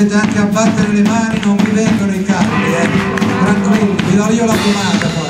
potete anche abbattere le mani, non vi vengono i capi, eh. Tranquilli, vi do io la pomata poi.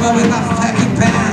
but we must take it.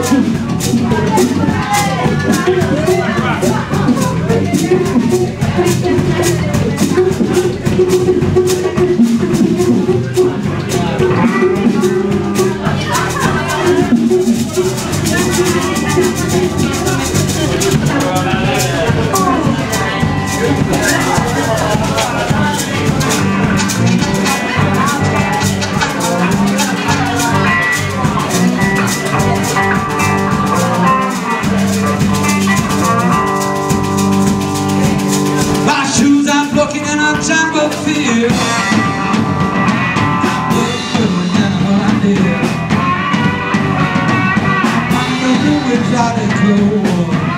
Woo! Without a cold